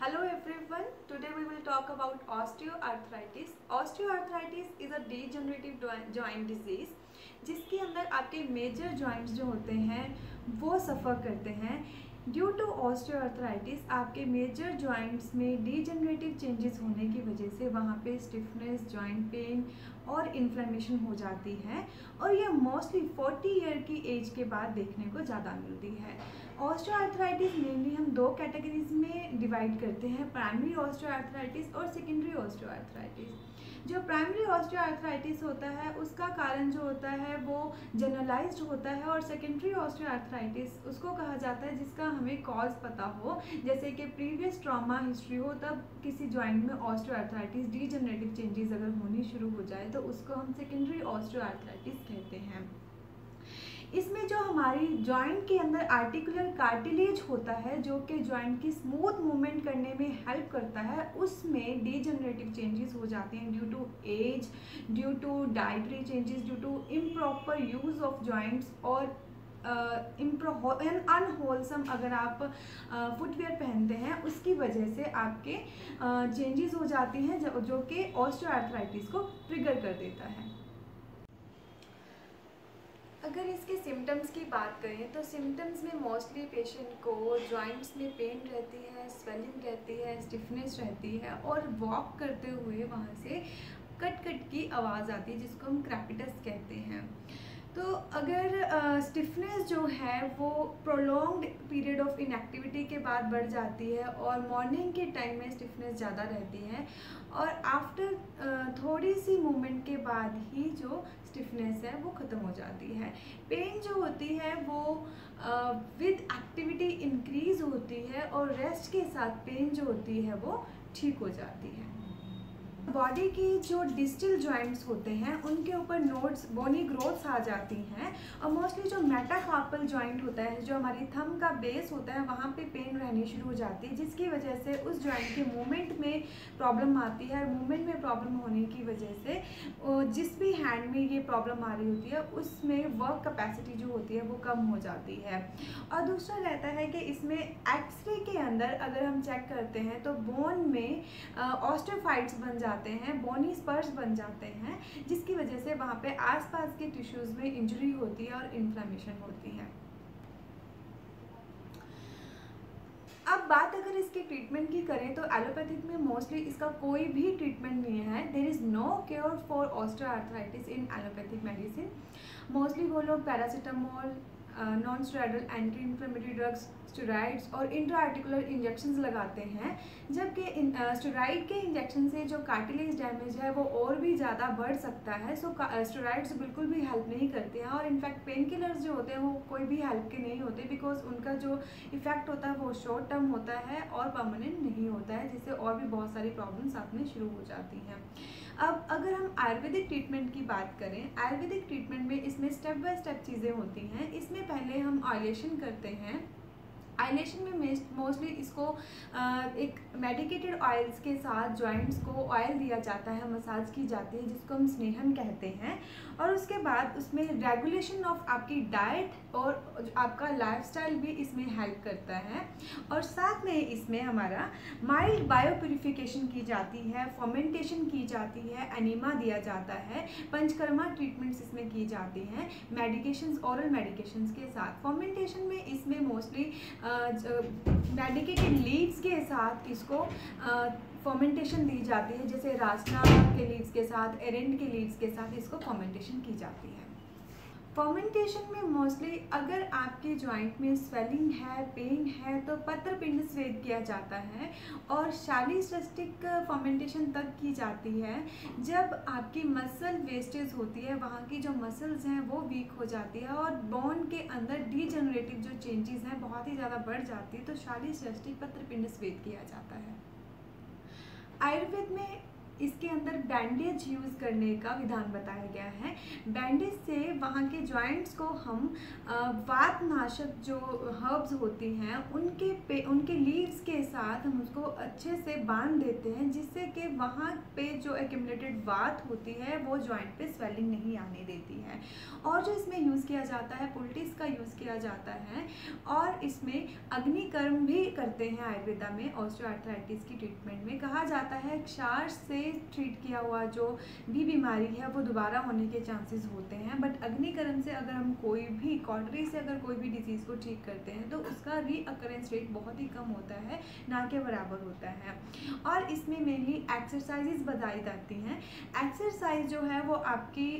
Hello everyone, today we will talk about osteoarthritis. Osteoarthritis is a degenerative joint disease जिसके अंदर आपके major joints जो होते हैं वो सफ़र करते हैं। ड्यू टू ऑस्टियोआर्थराइटिस आपके मेजर जॉइंट्स में डीजनरेटिव चेंजेस होने की वजह से वहाँ पे स्टिफनेस जॉइंट पेन और इन्फ्लेमेशन हो जाती है और यह मोस्टली 40 ईयर की एज के बाद देखने को ज़्यादा मिलती है। ऑस्टियोआर्थराइटिस मेनली हम दो कैटेगरीज में डिवाइड करते हैं प्राइमरी ऑस्टियोआर्थराइटिस और सेकेंडरी ऑस्टियोआर्थराइटिस जो प्राइमरी ऑस्टियोआर्थराइटिस होता है, उसका कारण जो होता है, वो जनरलाइज्ड होता है और सेकेंडरी ऑस्टियोआर्थराइटिस उसको कहा जाता है जिसका हमें कॉज पता हो. जैसे कि प्रीवियस ट्रॉमा हिस्ट्री हो, तब किसी जॉइंट में ऑस्टियोआर्थराइटिस डीजनरेटिव चेंजेस अगर होनी शुरू हो जाए तो उसको हम सेकेंडरी ऑस्टियोआर्थराइटिस कहते हैं. इसमें जो हमारी जॉइंट के अंदर आर्टिकुलर कार्टिलेज होता है जो कि जॉइंट की स्मूथ मूवमेंट करने में हेल्प करता है उसमें डीजनरेटिव चेंजेस हो जाते हैं due to age due to dietary changes due to improper use of joints और अनहोलसम uh, अगर आप फुटवेयर पहनते हैं उसकी वजह से आपके चेंजेस हो जाती हैं जो, जो कि ऑस्ट्रोआर्थराइटिस को ट्रिगर कर देता है। अगर इसके सिम्टम्स की बात करें तो सिम्टम्स में मोस्टली पेशेंट को जॉइंट्स में पेन रहती है स्वेलिंग रहती है स्टिफनेस रहती है और वॉक करते हुए वहाँ से कट कट की आवाज़ आती है, जिसको हम क्रैपिटस कहते हैं। अगर स्टिफनेस uh, जो है वो प्रोलॉन्ग्ड पीरियड ऑफ़ इनएक्टिविटी के बाद बढ़ जाती है और मॉर्निंग के टाइम में स्टिफनेस ज़्यादा रहती है और आफ्टर uh, थोड़ी सी मूवमेंट के बाद ही जो स्टिफनेस है वो ख़त्म हो जाती है। पेन जो होती है वो विद एक्टिविटी इंक्रीज़ होती है और रेस्ट के साथ पेन जो होती है वो ठीक हो जाती है। बॉडी की जो डिजिटल जॉइंट्स होते हैं, उनके ऊपर नोट्स बोनी ग्रोथ्स आ जाती हैं और मोस्टली जो मेटाकार्पल जॉइंट होता है, जो हमारी थम का बेस होता है, वहाँ पे पेन रहनी शुरू हो जाती है, जिसकी वजह से उस जॉइंट के मूवमेंट में प्रॉब्लम आती है और मूवमेंट में प्रॉब्लम होने की वजह से जिस भी हैंड में ये प्रॉब्लम आ रही होती है, उसमें वर्क कैपेसिटी जो होती है, वो कम हो जाती है। और दूसरा रहता है कि इसमें एक्सरे के अंदर अगर हम चेक करते हैं तो बोन में ऑस्टोफाइट्स बन जाते जाते हैं बोनी स्पर्श बन जाते हैं, जिसकी वजह से वहाँ पे आसपास के टिश्यूज़ में इंजरी होती है और इन्फ्लेमेशन होती है। अब बात अगर इसके ट्रीटमेंट की करें तो एलोपैथिक में मोस्टली इसका कोई भी ट्रीटमेंट नहीं है। There is no cure for osteoarthritis in allopathic medicine mostly वो लोग paracetamol non steroidal anti inflammatory drugs steroids और इंट्रा आर्टिकुलर इंजेक्शन लगाते हैं, जबकि स्टेरॉइड के इंजेक्शन से जो कार्टिलेज डैमेज है, वो और भी ज़्यादा बढ़ सकता है। सो स्टेरॉइड्स बिल्कुल भी हेल्प नहीं करते हैं और इनफैक्ट पेन किलर्स जो होते हैं, वो कोई भी हेल्प के नहीं होते बिकॉज़ उनका जो इफ़ेक्ट होता है, वो शॉर्ट टर्म होता है और परमानेंट नहीं होता है, जिससे और भी बहुत सारी प्रॉब्लम्स आप में शुरू हो जाती हैं। अब अगर हम आयुर्वेदिक ट्रीटमेंट की बात करें, आयुर्वेदिक ट्रीटमेंट में इसमें स्टेप बाय स्टेप चीज़ें होती हैं। इसमें पहले हम ऑयलेशन करते हैं। आइलेशन में मोस्टली इसको एक मेडिकेटेड ऑयल्स के साथ जॉइंट्स को ऑयल दिया जाता है मसाज की जाती है, जिसको हम स्नेहन कहते हैं। और उसके बाद उसमें रेगुलेशन ऑफ़ आपकी डाइट और आपका लाइफस्टाइल भी इसमें हेल्प करता है। और साथ में इसमें हमारा माइल्ड बायो प्योरीफिकेशन की जाती है फॉमेंटेशन की जाती है एनिमा दिया जाता है, पंचकर्मा ट्रीटमेंट्स इसमें की जाती हैं मेडिकेशंस औरल मेडिकेशंस के साथ। फॉमेंटेशन में इसमें मोस्टली मेडिकेटेड लीव्स के साथ इसको फॉर्मेंटेशन दी जाती है, जैसे रासना के लीव्स के साथ एरेंड के लीव्स के साथ इसको फॉर्मेंटेशन की जाती है। फॉर्मेंटेशन में मोस्टली अगर आपके जॉइंट में स्वेलिंग है पेन है तो पत्र पिंड स्वेद किया जाता है और शालीस्टिक फॉर्मेंटेशन तक की जाती है। जब आपकी मसल वेस्टेज होती है, वहाँ की जो मसल्स हैं, वो वीक हो जाती है और बोन के अंदर डीजनरेटिव जो चेंजेस हैं, बहुत ही ज़्यादा बढ़ जाती है तो शाली शालीस्टिक पत्र पिंड स्वेद किया जाता है। आयुर्वेद में इसके अंदर बैंडेज यूज़ करने का विधान बताया गया है। बैंडेज से वहाँ के जॉइंट्स को हम वात नाशक जो हर्ब्स होती हैं, उनके पे, उनके लीव्स के साथ हम उसको अच्छे से बाँध देते हैं, जिससे कि वहाँ पे जो एक्यूमलेटेड वात होती है, वो जॉइंट पे स्वेलिंग नहीं आने देती है। और जो इसमें यूज़ किया जाता है पुल्टिस का यूज़ किया जाता है, और इसमें अग्निकर्म भी करते हैं आयुर्वेदा में ऑस्ट्रोआर्थराइटिस की ट्रीटमेंट में। कहा जाता है, क्षार से ट्रीट किया हुआ जो भी बीमारी है, वो दोबारा होने के चांसेस होते हैं। बट अग्निकरण से अगर हम कोई भी कॉटरी से अगर कोई भी डिज़ीज़ को ठीक करते हैं तो उसका रीअकरेंस रेट बहुत ही कम होता है, ना के बराबर होता है। और इसमें मेनली एक्सरसाइजेज बताई जाती हैं। एक्सरसाइज जो है, वो आपकी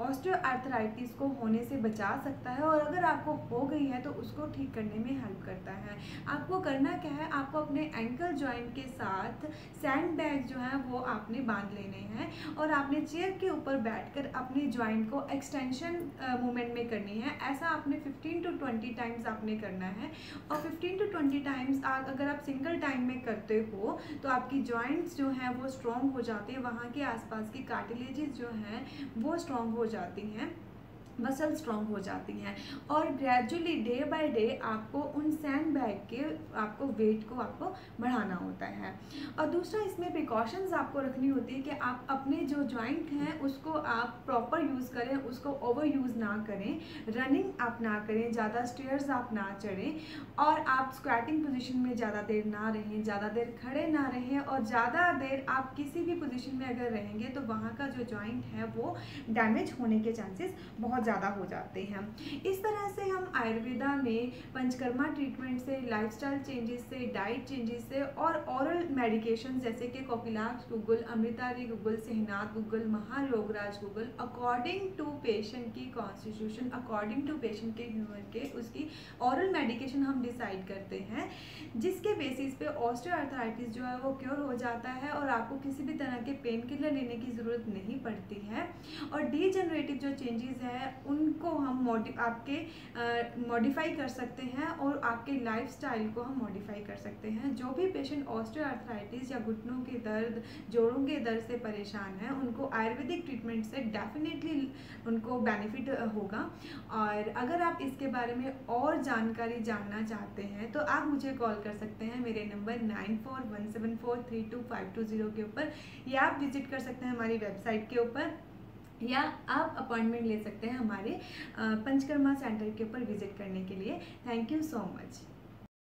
ऑस्टियोआर्थराइटिस को होने से बचा सकता है और अगर आपको हो गई है तो उसको ठीक करने में हेल्प करता है। आपको करना क्या है? आपको अपने एंकल जॉइंट के साथ सैंड बैग जो है वो आपने बाँध लेने हैं और आपने चेयर के ऊपर बैठकर अपने जॉइंट को एक्सटेंशन मूवमेंट में करनी है। ऐसा आपने 15 टू 20 टाइम्स आपने करना है और 15 टू 20 टाइम्स आप अगर आप सिंगल टाइम में करते हो तो आपकी जॉइंट्स जो हैं वो स्ट्रॉन्ग हो जाते हैं। वहाँ के आसपास की कार्टिलेजेस जो हैं वो स्ट्रॉन्ग हो हो जाती हैं। मसल स्ट्रॉन्ग हो जाती हैं। और ग्रेजुअली डे बाय डे आपको उन सैंड बैग के, आपको वेट को आपको बढ़ाना होता है। और दूसरा, इसमें प्रिकॉशंस आपको रखनी होती है कि आप अपने जो जॉइंट हैं, उसको आप प्रॉपर यूज़ करें, उसको ओवर यूज़ ना करें। रनिंग आप ना करें, ज़्यादा स्टेयर्स आप ना चढ़ें। और आप स्क्वाटिंग पोजिशन में ज़्यादा देर ना रहें, ज़्यादा देर खड़े ना रहें और ज़्यादा देर आप किसी भी पोजिशन में अगर रहेंगे तो वहाँ का जो जॉइंट है, वो डैमेज होने के चांसेस बहुत ज़्यादा हो जाते हैं। इस तरह से हम आयुर्वेदा में पंचकर्मा ट्रीटमेंट से लाइफस्टाइल चेंजेस से डाइट चेंजेस से और औरल मेडिकेशन जैसे कि कोकिलाक्स गूगल अमृतारी गूगल सेहनाथ गूगल महायोगराज गूगल अकॉर्डिंग टू पेशेंट की कॉन्स्टिट्यूशन अकॉर्डिंग टू पेशेंट के ह्यूमर के, उसकी औरल मेडिकेशन हम डिसाइड करते हैं, जिसके बेसिस पे ऑस्ट्रोआर्थराइटिस जो है वो क्योर हो जाता है और आपको किसी भी तरह के पेन किलर लेने की ज़रूरत नहीं पड़ती है। और डीजनरेटिव जो चेंजेस है उनको हम मॉडि, आपके मॉडिफाई कर सकते हैं और आपके लाइफस्टाइल को हम मॉडिफाई कर सकते हैं। जो भी पेशेंट ऑस्टियोआर्थराइटिस या घुटनों के दर्द, जोड़ों के दर्द से परेशान है, उनको आयुर्वेदिक ट्रीटमेंट से डेफिनेटली उनको बेनिफिट होगा। और अगर आप इसके बारे में और जानकारी जानना चाहते हैं तो आप मुझे कॉल कर सकते हैं। मेरे number nine four one seven four three two five two zero के ऊपर, या आप विज़िट कर सकते हैं हमारी वेबसाइट के ऊपर। या आप अपॉइंटमेंट ले सकते हैं हमारे पंचकर्मा सेंटर के ऊपर विज़िट करने के लिए। Thank you so much.